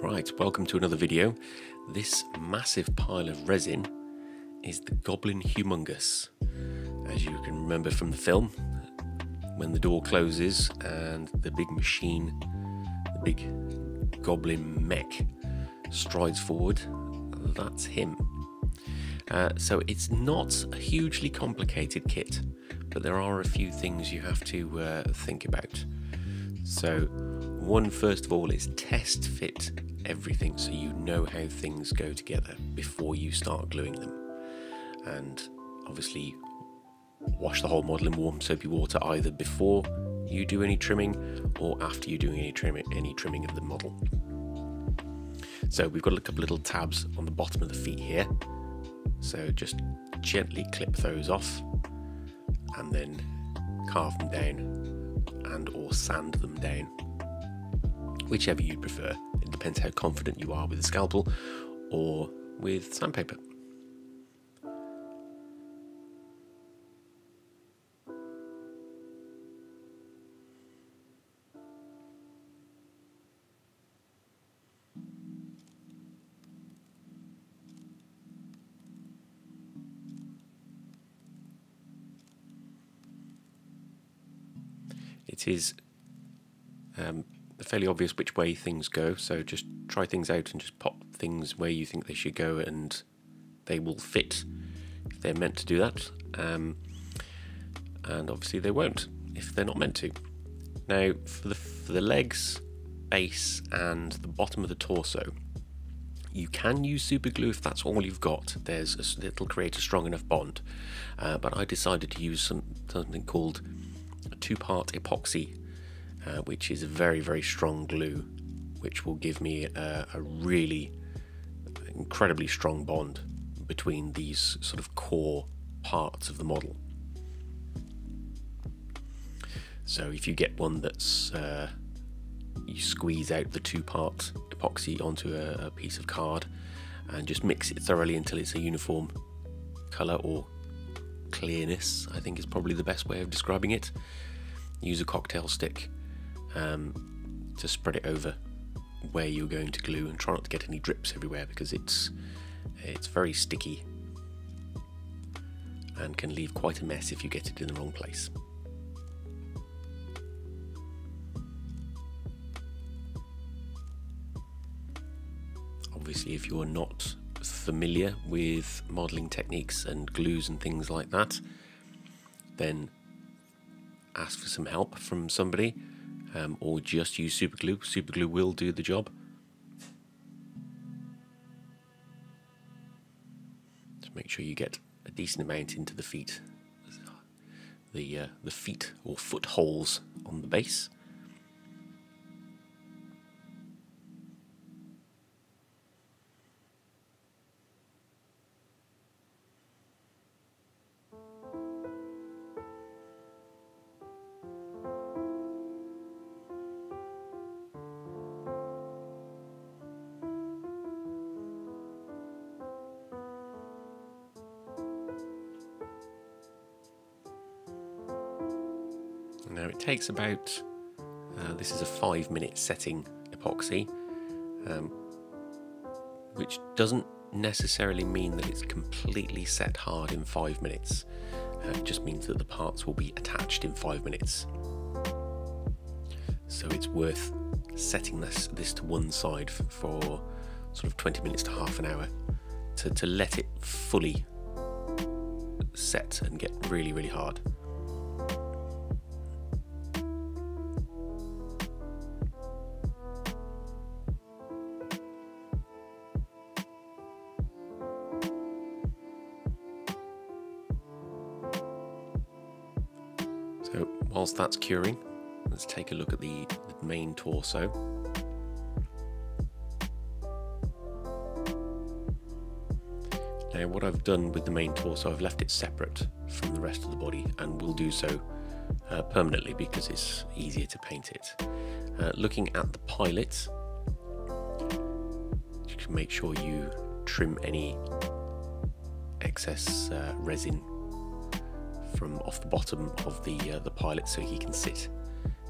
Right, welcome to another video. This massive pile of resin is the Goblin Humongous. As you can remember from the film, when the door closes and the big machine, the big goblin mech, strides forward, that's him. Uh, so it's not a hugely complicated kit, but there are a few things you have to uh, think about. So, one first of all is test fit everything so you know how things go together before you start gluing them. And obviously, wash the whole model in warm soapy water either before you do any trimming or after you're doing any trimming, any trimming of the model. So we've got a couple little tabs on the bottom of the feet here. So just gently clip those off and then carve them down and or sand them down. Whichever you prefer. It depends how confident you are with the scalpel or with sandpaper. It is um, fairly obvious which way things go, so just try things out and just pop things where you think they should go, and they will fit if they're meant to do that. Um, and obviously, they won't if they're not meant to. Now, for the, for the legs, base, and the bottom of the torso, you can use super glue if that's all you've got. There's a, it'll create a strong enough bond. Uh, but I decided to use some something called a two-part epoxy, uh, which is a very very strong glue, which will give me a, a really incredibly strong bond between these sort of core parts of the model. So if you get one that's uh, you squeeze out the two-part epoxy onto a, a, piece of card and just mix it thoroughly until it's a uniform color or clearness I think is probably the best way of describing it use a cocktail stick um, to spread it over where you're going to glue and try not to get any drips everywhere because it's it's very sticky and can leave quite a mess if you get it in the wrong place. Obviously, if you're not familiar with modeling techniques and glues and things like that, then ask for some help from somebody um, or just use super glue. Super glue will do the job. To make sure you get a decent amount into the feet, the uh, the feet or foot holes on the base. Now it takes about, uh, this is a five minute setting epoxy, um, which doesn't necessarily mean that it's completely set hard in five minutes. Uh, it just means that the parts will be attached in five minutes. So it's worth setting this, this to one side for, sort of 20 minutes to half an hour to, to let it fully set and get really, really hard. That's curing, let's take a look at the, main torso. Now what I've done with the main torso, I've left it separate from the rest of the body and will do so uh, permanently because it's easier to paint it. Uh, looking at the pilot, you can make sure you trim any excess uh, resin from off the bottom of the uh, the pilot so he can sit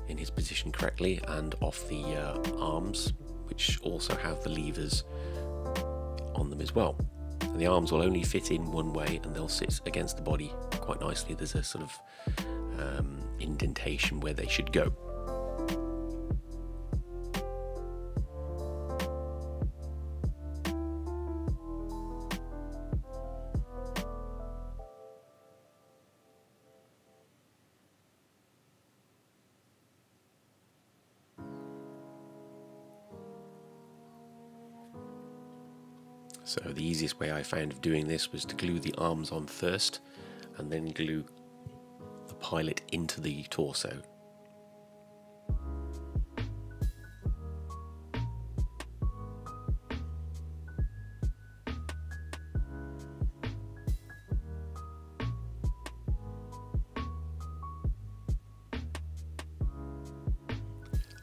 in his position correctly and off the uh, arms which also have the levers on them as well. And the arms will only fit in one way and they'll sit against the body quite nicely. There's a sort of um, indentation where they should go. Way I found of doing this was to glue the arms on first and then glue the pilot into the torso.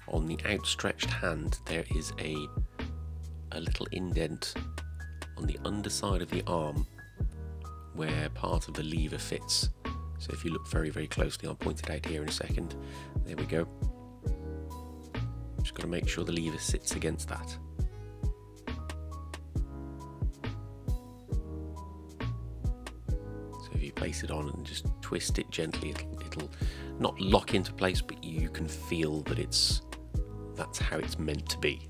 On the outstretched hand there is a a little indent on the underside of the arm where part of the lever fits. So if you look very, very closely, I'll point it out here in a second. There we go. Just got to make sure the lever sits against that. So if you place it on and just twist it gently, it'll, it'll not lock into place, but you can feel that it's that's how it's meant to be.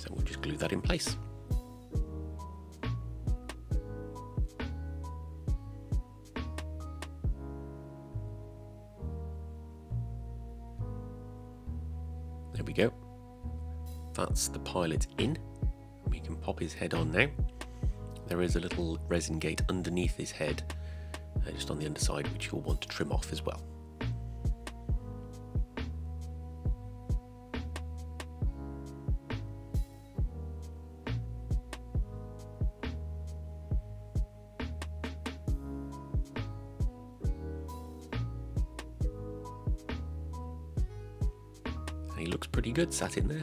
So we'll just glue that in place. There we go. That's the pilot in. We can pop his head on now. There is a little resin gate underneath his head, uh, just on the underside, which you'll want to trim off as well. Good sat in there.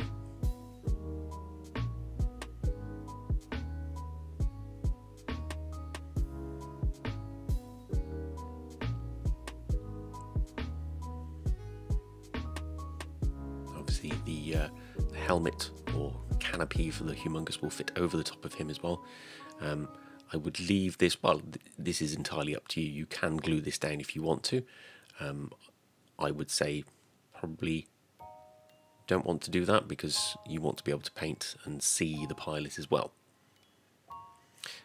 Obviously, the, uh, the helmet or canopy for the humongous will fit over the top of him as well. Um, I would leave this, well, th this is entirely up to you. You can glue this down if you want to. Um, I would say probably don't want to do that because you want to be able to paint and see the pilot as well.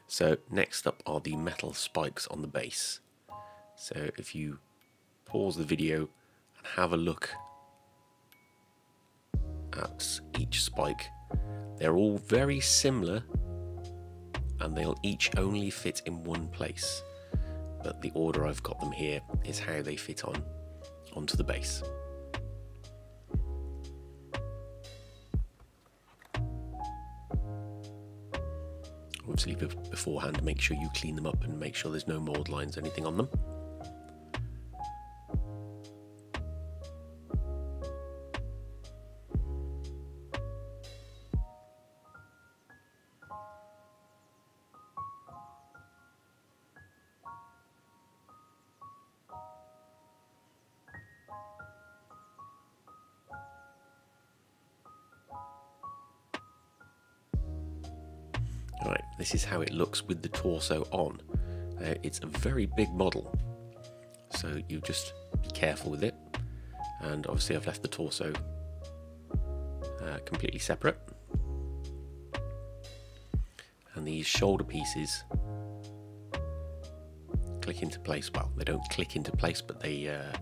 So next up are the metal spikes on the base. So if you pause the video and have a look at each spike, they're all very similar and they'll each only fit in one place. But the order I've got them here is how they fit on onto the base. Obviously beforehand make sure you clean them up and make sure there's no mold lines anything on them. How it looks with the torso on. Uh, it's a very big model, so you just be careful with it. And obviously, I've left the torso uh, completely separate. And these shoulder pieces click into place. Well, they don't click into place, but they uh,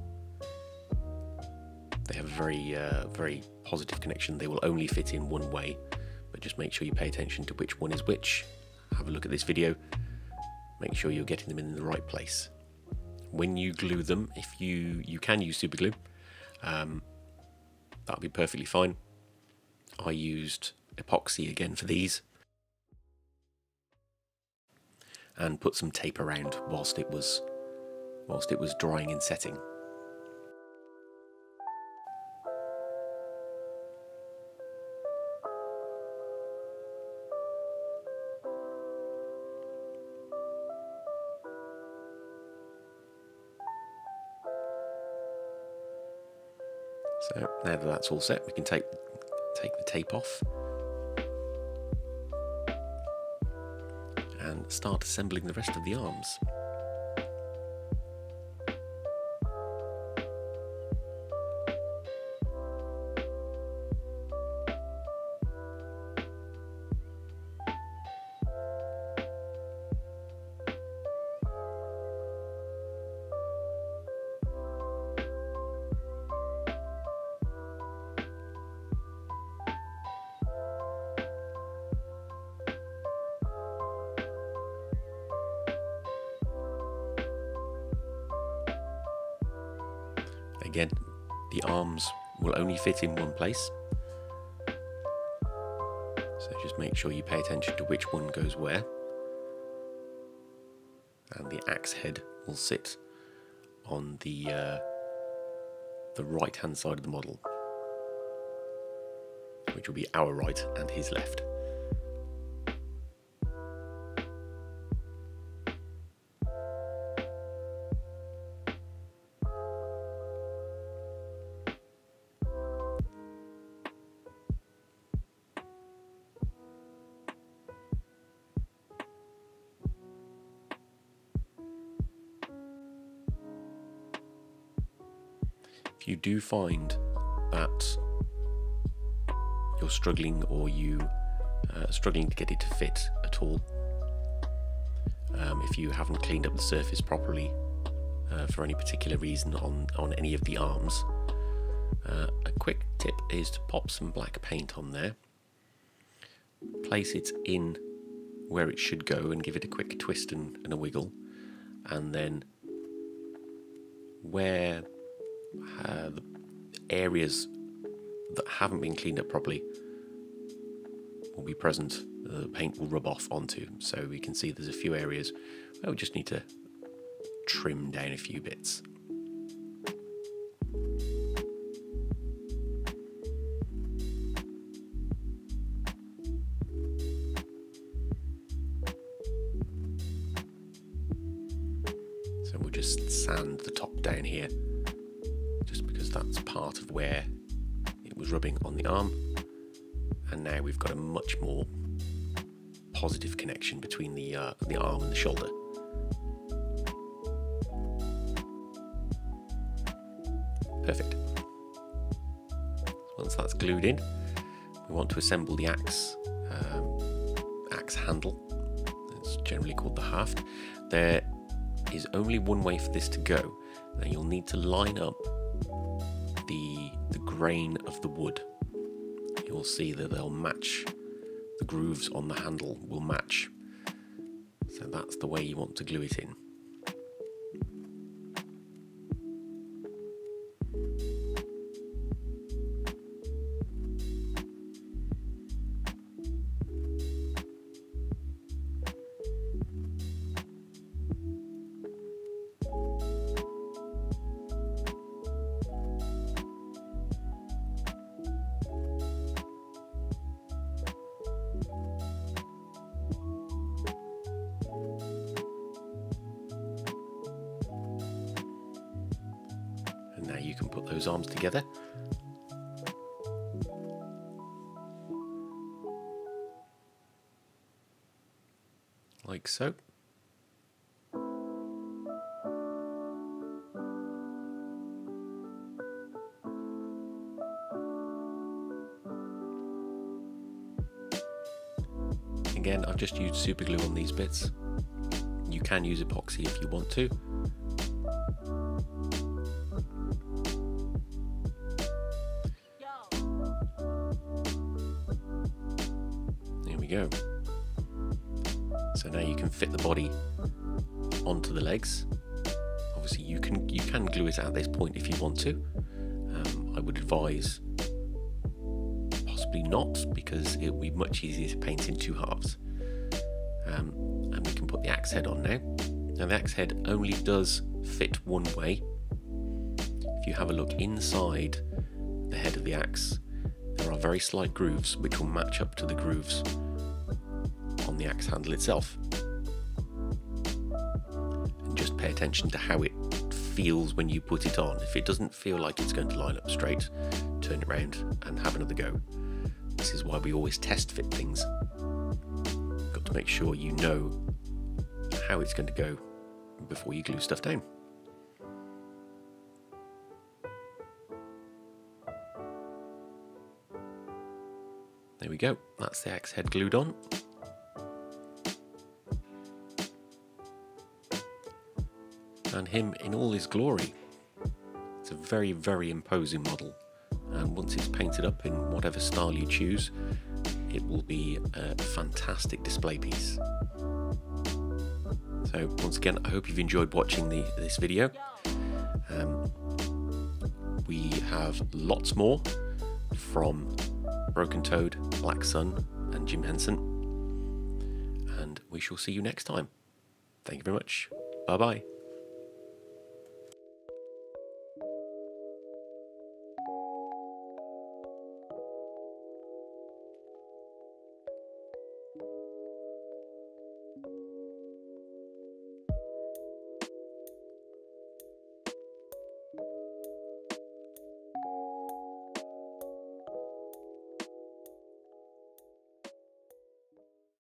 they have a very uh, very positive connection. They will only fit in one way but just make sure you pay attention to which one is which. Have a look at this video, make sure you're getting them in the right place. When you glue them, if you, you can use super glue, um, that'll be perfectly fine. I used epoxy again for these and put some tape around whilst it was whilst it was drying and setting. So now that that's all set, we can take take the tape off and start assembling the rest of the arms. Again, the arms will only fit in one place. So just make sure you pay attention to which one goes where. And the axe head will sit on the uh, the right hand side of the model, which will be our right and his left. Do find that you're struggling or you uh, struggling to get it to fit at all, um, if you haven't cleaned up the surface properly uh, for any particular reason on, on any of the arms, uh, a quick tip is to pop some black paint on there, place it in where it should go and give it a quick twist and, and a wiggle, and then where uh, the areas that haven't been cleaned up properly will be present. The paint will rub off onto, so we can see there's a few areas where we just need to trim down a few bits. We've got a much more positive connection between the, uh, the arm and the shoulder. Perfect. Once that's glued in, we want to assemble the axe, um, axe handle. It's generally called the haft. There is only one way for this to go. Now you'll need to line up the, the grain of the wood, you'll see that they'll match, the grooves on the handle will match. So that's the way you want to glue it in. Now you can put those arms together. Like so. Again, I've just used super glue on these bits. You can use epoxy if you want to. We go. So now you can fit the body onto the legs. Obviously, you can you can glue it at this point if you want to. Um, I would advise possibly not because it would be much easier to paint in two halves. Um, and we can put the axe head on now. Now the axe head only does fit one way. If you have a look inside the head of the axe, there are very slight grooves which will match up to the grooves on the axe handle itself. And just pay attention to how it feels when you put it on. If it doesn't feel like it's going to line up straight, turn it around and have another go. this is why we always test fit things. You've Got to make sure you know how it's going to go before you glue stuff down. There we go, that's the axe head glued on. And him in all his glory. It's a very, very imposing model. And once it's painted up in whatever style you choose, it will be a fantastic display piece. So once again, I hope you've enjoyed watching the, this video. Um, we have lots more from BrokenToad, Black Sun, and Jim Henson. And we shall see you next time. Thank you very much. Bye bye.